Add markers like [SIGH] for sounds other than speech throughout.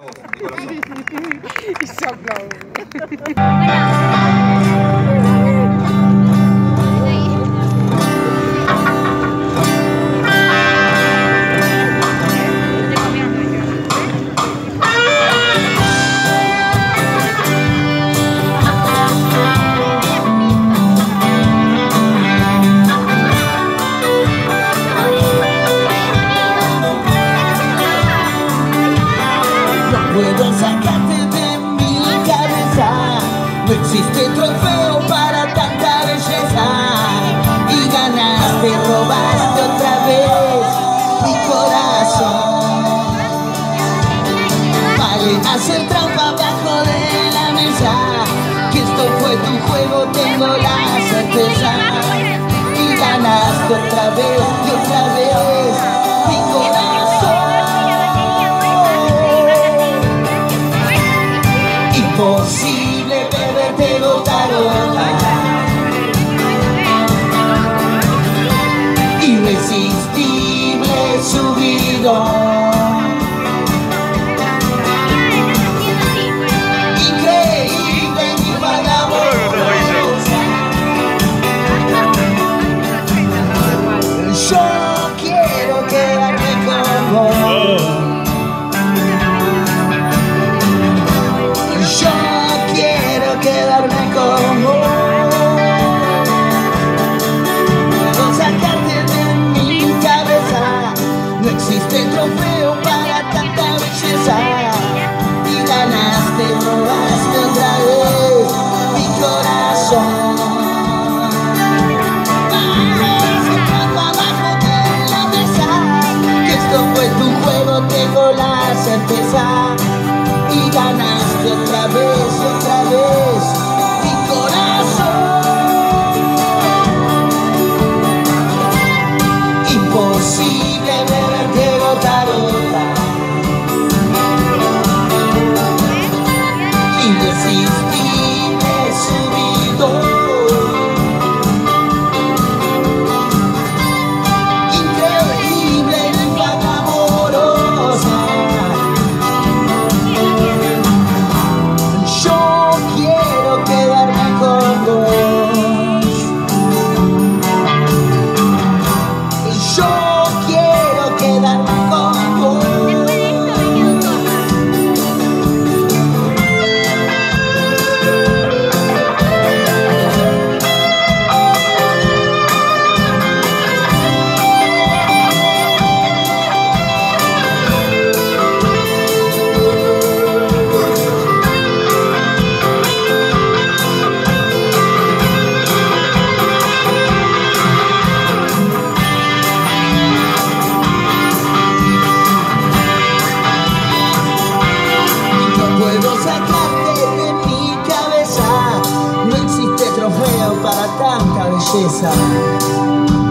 Oh, Isok [LAUGHS] daw. [LAUGHS] puedo de mi cabeza. No existe trofeo para tanta belleza. Y ganaste, robaste otra vez mi corazón. Vale, hacer trampa bajo de la mesa. Que esto fue tu juego, tengo la certeza. Y ganaste otra vez y otra vez. 우리가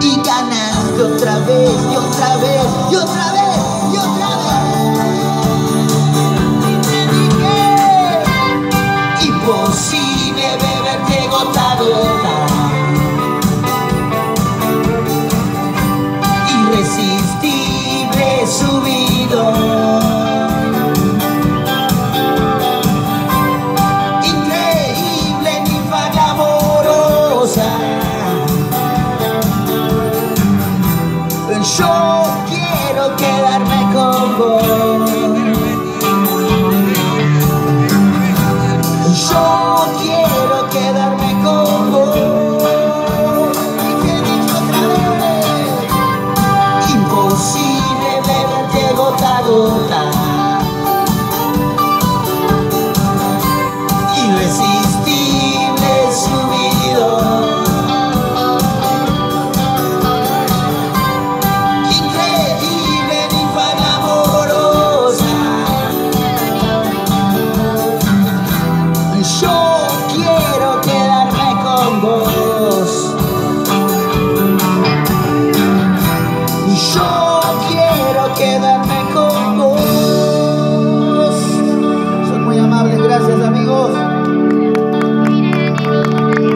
y ganaste otra vez y otra vez y otra vez y otra vez. Imposible beberte gota a irresistible subido. quiero quedarme con vos. show.